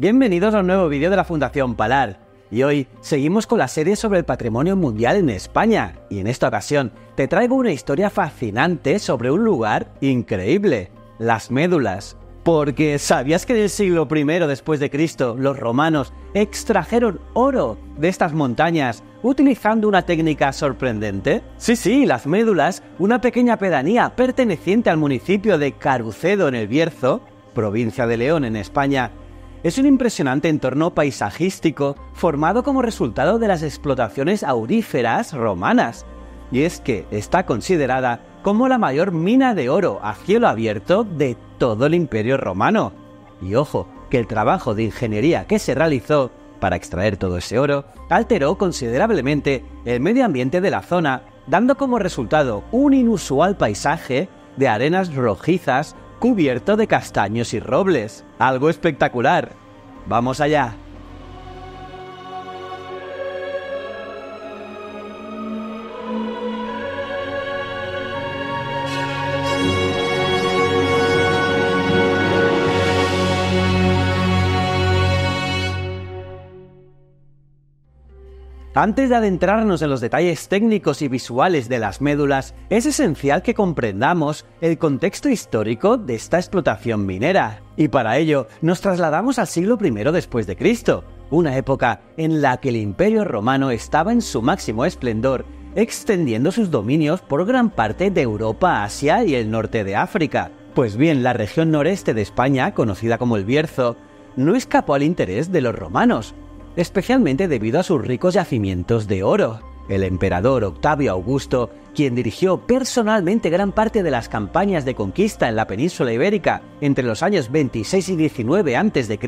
Bienvenidos a un nuevo vídeo de la Fundación Palar. Y hoy seguimos con la serie sobre el patrimonio mundial en España. Y en esta ocasión te traigo una historia fascinante sobre un lugar increíble, las médulas. Porque ¿sabías que en el siglo I después de Cristo los romanos extrajeron oro de estas montañas utilizando una técnica sorprendente? Sí, sí, las médulas, una pequeña pedanía perteneciente al municipio de Carucedo en el Bierzo, provincia de León en España, es un impresionante entorno paisajístico formado como resultado de las explotaciones auríferas romanas. Y es que está considerada como la mayor mina de oro a cielo abierto de todo el imperio romano. Y ojo, que el trabajo de ingeniería que se realizó para extraer todo ese oro alteró considerablemente el medio ambiente de la zona, dando como resultado un inusual paisaje de arenas rojizas cubierto de castaños y robles. Algo espectacular. Vamos allá. Antes de adentrarnos en los detalles técnicos y visuales de las médulas, es esencial que comprendamos el contexto histórico de esta explotación minera. Y para ello nos trasladamos al siglo I después de Cristo, una época en la que el Imperio romano estaba en su máximo esplendor, extendiendo sus dominios por gran parte de Europa, Asia y el norte de África. Pues bien, la región noreste de España, conocida como el Bierzo, no escapó al interés de los romanos, especialmente debido a sus ricos yacimientos de oro. El emperador Octavio Augusto, quien dirigió personalmente gran parte de las campañas de conquista en la península ibérica entre los años 26 y 19 a.C.,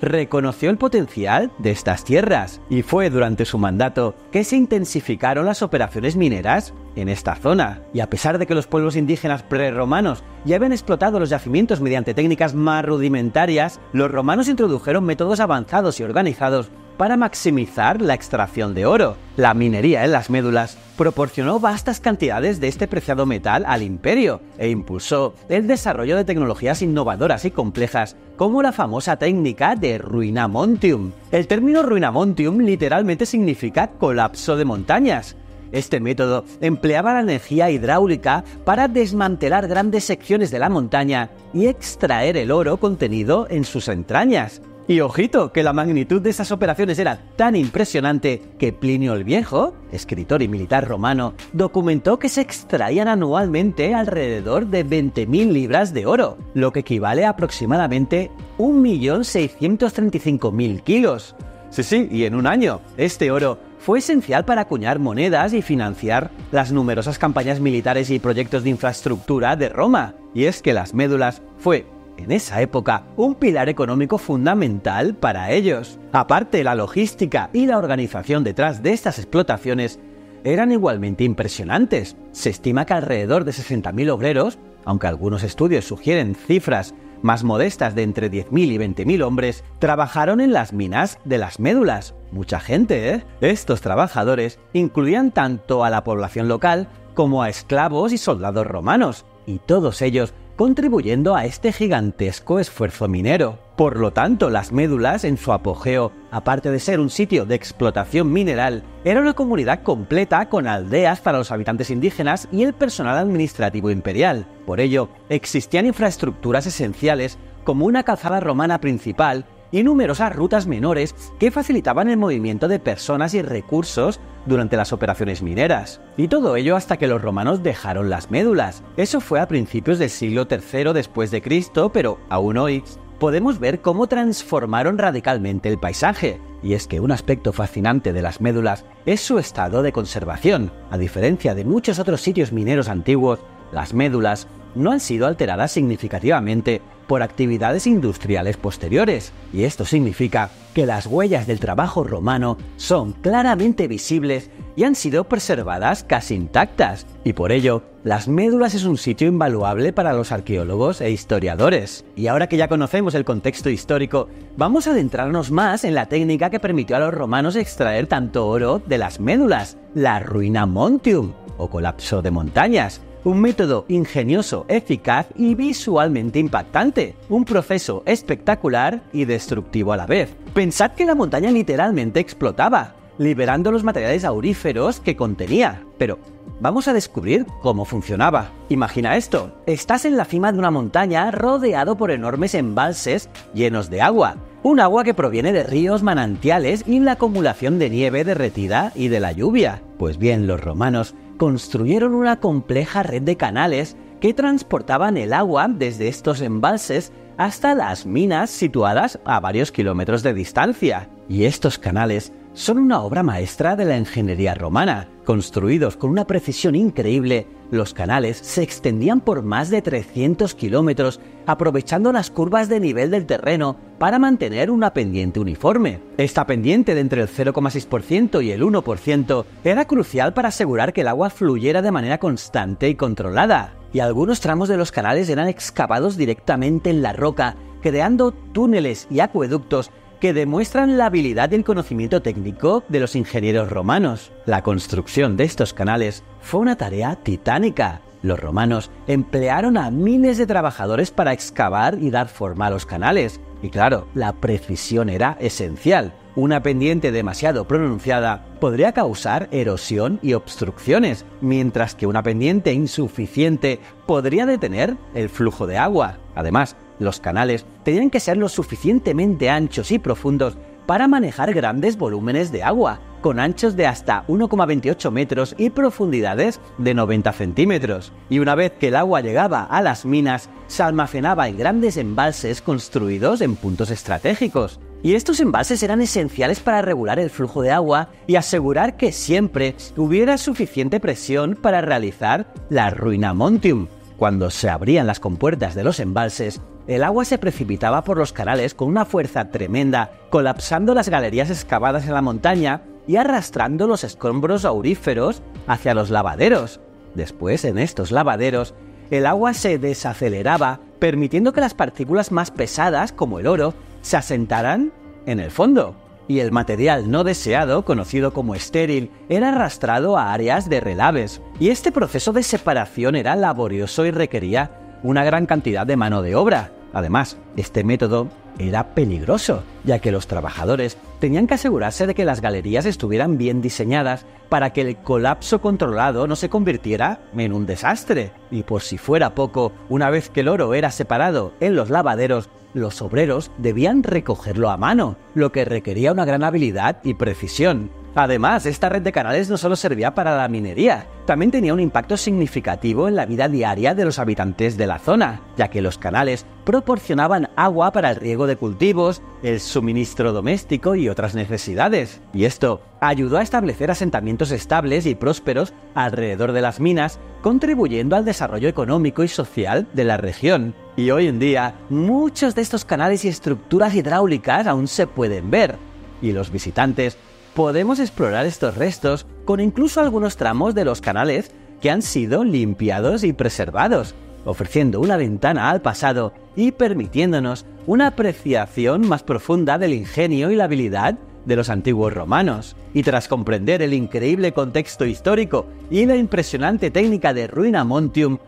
reconoció el potencial de estas tierras y fue durante su mandato que se intensificaron las operaciones mineras en esta zona. Y a pesar de que los pueblos indígenas preromanos ya habían explotado los yacimientos mediante técnicas más rudimentarias, los romanos introdujeron métodos avanzados y organizados para maximizar la extracción de oro. La minería en las médulas proporcionó vastas cantidades de este preciado metal al imperio e impulsó el desarrollo de tecnologías innovadoras y complejas como la famosa técnica de ruinamontium. El término ruinamontium literalmente significa colapso de montañas. Este método empleaba la energía hidráulica para desmantelar grandes secciones de la montaña y extraer el oro contenido en sus entrañas. Y ojito, que la magnitud de esas operaciones era tan impresionante que Plinio el Viejo, escritor y militar romano, documentó que se extraían anualmente alrededor de 20.000 libras de oro, lo que equivale a aproximadamente 1.635.000 kilos. Sí, sí, y en un año, este oro fue esencial para acuñar monedas y financiar las numerosas campañas militares y proyectos de infraestructura de Roma. Y es que las médulas fue en esa época un pilar económico fundamental para ellos. Aparte, la logística y la organización detrás de estas explotaciones eran igualmente impresionantes. Se estima que alrededor de 60.000 obreros, aunque algunos estudios sugieren cifras más modestas de entre 10.000 y 20.000 hombres, trabajaron en las minas de las médulas. Mucha gente, ¿eh? Estos trabajadores incluían tanto a la población local como a esclavos y soldados romanos, y todos ellos contribuyendo a este gigantesco esfuerzo minero. Por lo tanto, las médulas, en su apogeo, aparte de ser un sitio de explotación mineral, era una comunidad completa con aldeas para los habitantes indígenas y el personal administrativo imperial. Por ello, existían infraestructuras esenciales como una calzada romana principal y numerosas rutas menores que facilitaban el movimiento de personas y recursos durante las operaciones mineras. Y todo ello hasta que los romanos dejaron las médulas. Eso fue a principios del siglo III después de Cristo, pero aún hoy podemos ver cómo transformaron radicalmente el paisaje. Y es que un aspecto fascinante de las médulas es su estado de conservación. A diferencia de muchos otros sitios mineros antiguos, las médulas no han sido alteradas significativamente por actividades industriales posteriores, y esto significa que las huellas del trabajo romano son claramente visibles y han sido preservadas casi intactas, y por ello, las médulas es un sitio invaluable para los arqueólogos e historiadores. Y ahora que ya conocemos el contexto histórico, vamos a adentrarnos más en la técnica que permitió a los romanos extraer tanto oro de las médulas, la ruina montium, o colapso de montañas, Un método ingenioso, eficaz y visualmente impactante. Un proceso espectacular y destructivo a la vez. Pensad que la montaña literalmente explotaba, liberando los materiales auríferos que contenía. Pero vamos a descubrir cómo funcionaba. Imagina esto, estás en la cima de una montaña rodeado por enormes embalses llenos de agua. Un agua que proviene de ríos, manantiales y la acumulación de nieve derretida y de la lluvia. Pues bien, los romanos construyeron una compleja red de canales que transportaban el agua desde estos embalses hasta las minas situadas a varios kilómetros de distancia. Y estos canales son una obra maestra de la ingeniería romana. Construidos con una precisión increíble, los canales se extendían por más de 300 kilómetros, aprovechando las curvas de nivel del terreno para mantener una pendiente uniforme. Esta pendiente de entre el 0,6% y el 1% era crucial para asegurar que el agua fluyera de manera constante y controlada. Y algunos tramos de los canales eran excavados directamente en la roca, creando túneles y acueductos que demuestran la habilidad y el conocimiento técnico de los ingenieros romanos. La construcción de estos canales fue una tarea titánica. Los romanos emplearon a miles de trabajadores para excavar y dar forma a los canales. Y claro, la precisión era esencial. Una pendiente demasiado pronunciada podría causar erosión y obstrucciones, mientras que una pendiente insuficiente podría detener el flujo de agua. Además, los canales tenían que ser lo suficientemente anchos y profundos para manejar grandes volúmenes de agua, con anchos de hasta 1,28 metros y profundidades de 90 centímetros. Y una vez que el agua llegaba a las minas, se almacenaba en grandes embalses construidos en puntos estratégicos. Y estos embalses eran esenciales para regular el flujo de agua y asegurar que siempre hubiera suficiente presión para realizar la ruina Montium. Cuando se abrían las compuertas de los embalses, el agua se precipitaba por los canales con una fuerza tremenda, colapsando las galerías excavadas en la montaña y arrastrando los escombros auríferos hacia los lavaderos. Después, en estos lavaderos, el agua se desaceleraba, permitiendo que las partículas más pesadas, como el oro, se asentaran en el fondo. Y el material no deseado, conocido como estéril, era arrastrado a áreas de relaves. Y este proceso de separación era laborioso y requería una gran cantidad de mano de obra. Además, este método era peligroso, ya que los trabajadores tenían que asegurarse de que las galerías estuvieran bien diseñadas para que el colapso controlado no se convirtiera en un desastre. Y por si fuera poco, una vez que el oro era separado en los lavaderos, los obreros debían recogerlo a mano, lo que requería una gran habilidad y precisión. Además, esta red de canales no solo servía para la minería, también tenía un impacto significativo en la vida diaria de los habitantes de la zona, ya que los canales proporcionaban agua para el riego de cultivos, el suministro doméstico y otras necesidades. Y esto ayudó a establecer asentamientos estables y prósperos alrededor de las minas, contribuyendo al desarrollo económico y social de la región. Y hoy en día, muchos de estos canales y estructuras hidráulicas aún se pueden ver, y los visitantes podemos explorar estos restos con incluso algunos tramos de los canales que han sido limpiados y preservados, ofreciendo una ventana al pasado y permitiéndonos una apreciación más profunda del ingenio y la habilidad de los antiguos romanos. Y tras comprender el increíble contexto histórico y la impresionante técnica de Ruina Montium,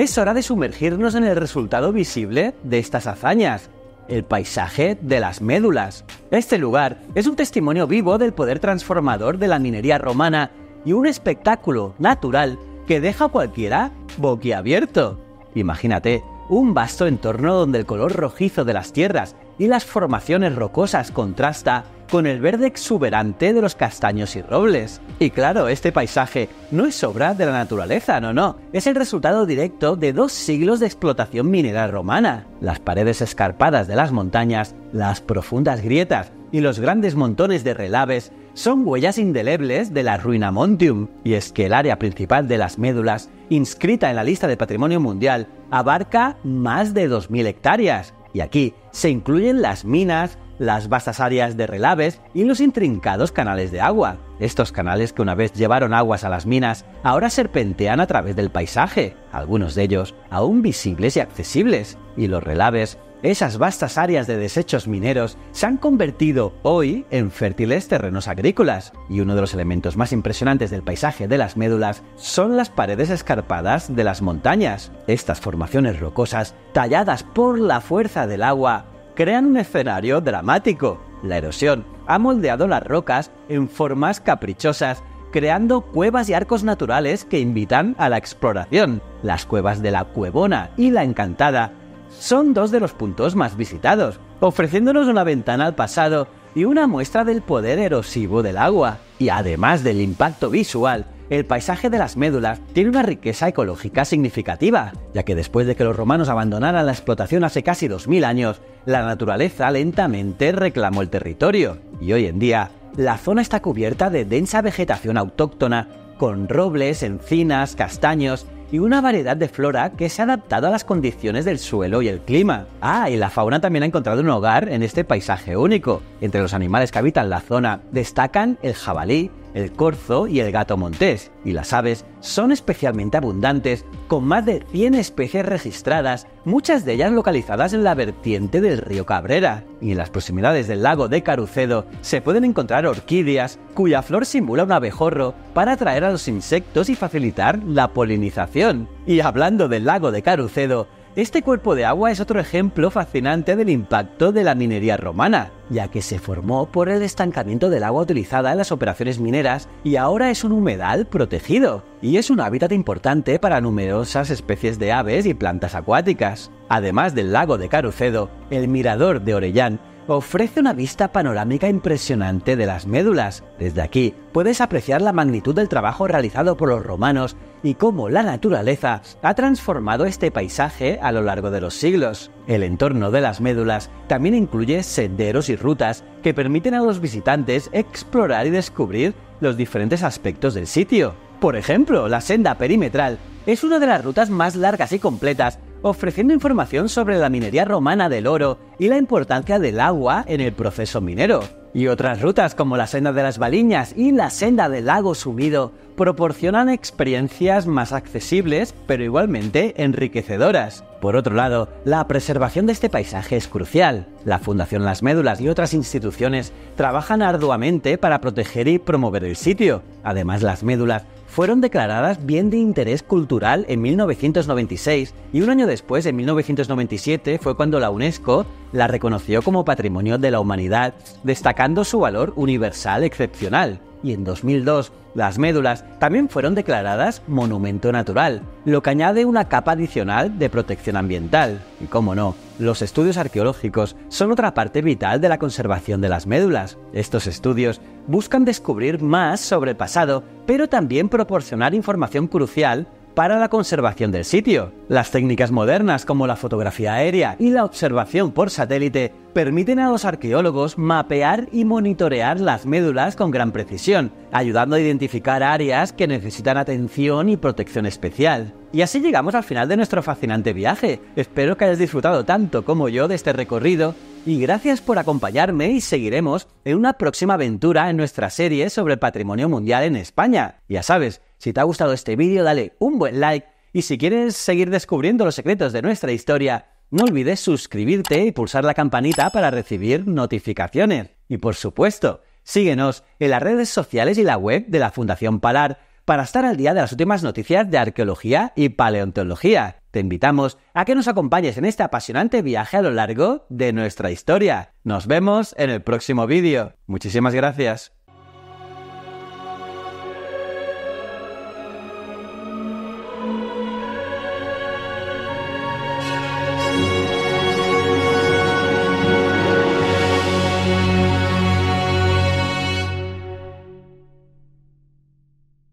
es hora de sumergirnos en el resultado visible de estas hazañas, el paisaje de las médulas. Este lugar es un testimonio vivo del poder transformador de la minería romana y un espectáculo natural que deja a cualquiera boquiabierto. Imagínate un vasto entorno donde el color rojizo de las tierras y las formaciones rocosas contrasta con el verde exuberante de los castaños y robles. Y claro, este paisaje no es obra de la naturaleza, no, no, es el resultado directo de dos siglos de explotación minera romana. Las paredes escarpadas de las montañas, las profundas grietas y los grandes montones de relaves son huellas indelebles de la ruina Montium, y es que el área principal de las médulas, inscrita en la lista de Patrimonio Mundial, abarca más de 2.000 hectáreas, y aquí se incluyen las minas, las vastas áreas de relaves y los intrincados canales de agua. Estos canales que una vez llevaron aguas a las minas ahora serpentean a través del paisaje, algunos de ellos aún visibles y accesibles, y los relaves esas vastas áreas de desechos mineros se han convertido hoy en fértiles terrenos agrícolas, y uno de los elementos más impresionantes del paisaje de las médulas son las paredes escarpadas de las montañas. Estas formaciones rocosas, talladas por la fuerza del agua, crean un escenario dramático. La erosión ha moldeado las rocas en formas caprichosas creando cuevas y arcos naturales que invitan a la exploración. Las cuevas de la Cuevona y la Encantada son dos de los puntos más visitados, ofreciéndonos una ventana al pasado y una muestra del poder erosivo del agua. Y además del impacto visual, el paisaje de las médulas tiene una riqueza ecológica significativa, ya que después de que los romanos abandonaran la explotación hace casi 2000 años, la naturaleza lentamente reclamó el territorio, y hoy en día la zona está cubierta de densa vegetación autóctona, con robles, encinas, castaños y una variedad de flora que se ha adaptado a las condiciones del suelo y el clima. Ah, y la fauna también ha encontrado un hogar en este paisaje único. Entre los animales que habitan la zona destacan el jabalí, el corzo y el gato montés, y las aves son especialmente abundantes, con más de 100 especies registradas, muchas de ellas localizadas en la vertiente del río Cabrera, y en las proximidades del lago de Carucedo se pueden encontrar orquídeas, cuya flor simula un abejorro para atraer a los insectos y facilitar la polinización. Y hablando del lago de Carucedo, este cuerpo de agua es otro ejemplo fascinante del impacto de la minería romana, ya que se formó por el estancamiento del agua utilizada en las operaciones mineras y ahora es un humedal protegido, y es un hábitat importante para numerosas especies de aves y plantas acuáticas. Además del lago de Carucedo, el mirador de Orellán ofrece una vista panorámica impresionante de las médulas. Desde aquí puedes apreciar la magnitud del trabajo realizado por los romanos y cómo la naturaleza ha transformado este paisaje a lo largo de los siglos. El entorno de las médulas también incluye senderos y rutas que permiten a los visitantes explorar y descubrir los diferentes aspectos del sitio. Por ejemplo, la senda perimetral es una de las rutas más largas y completas ofreciendo información sobre la minería romana del oro y la importancia del agua en el proceso minero. Y otras rutas como la senda de las Baliñas y la senda del lago sumido proporcionan experiencias más accesibles pero igualmente enriquecedoras. Por otro lado, la preservación de este paisaje es crucial. La Fundación Las Médulas y otras instituciones trabajan arduamente para proteger y promover el sitio. Además, las médulas fueron declaradas bien de interés cultural en 1996 y un año después, en 1997, fue cuando la UNESCO la reconoció como Patrimonio de la Humanidad, destacando su valor universal excepcional. Y en 2002, las médulas también fueron declaradas Monumento Natural, lo que añade una capa adicional de protección ambiental. Y cómo no, los estudios arqueológicos son otra parte vital de la conservación de las médulas. Estos estudios buscan descubrir más sobre el pasado, pero también proporcionar información crucial para la conservación del sitio. Las técnicas modernas como la fotografía aérea y la observación por satélite permiten a los arqueólogos mapear y monitorear las médulas con gran precisión, ayudando a identificar áreas que necesitan atención y protección especial. Y así llegamos al final de nuestro fascinante viaje. Espero que hayas disfrutado tanto como yo de este recorrido y gracias por acompañarme y seguiremos en una próxima aventura en nuestra serie sobre el patrimonio mundial en España. Ya sabes, si te ha gustado este vídeo dale un buen like y si quieres seguir descubriendo los secretos de nuestra historia, no olvides suscribirte y pulsar la campanita para recibir notificaciones. Y por supuesto, síguenos en las redes sociales y la web de la Fundación Palar para estar al día de las últimas noticias de arqueología y paleontología. Te invitamos a que nos acompañes en este apasionante viaje a lo largo de nuestra historia. Nos vemos en el próximo vídeo. Muchísimas gracias.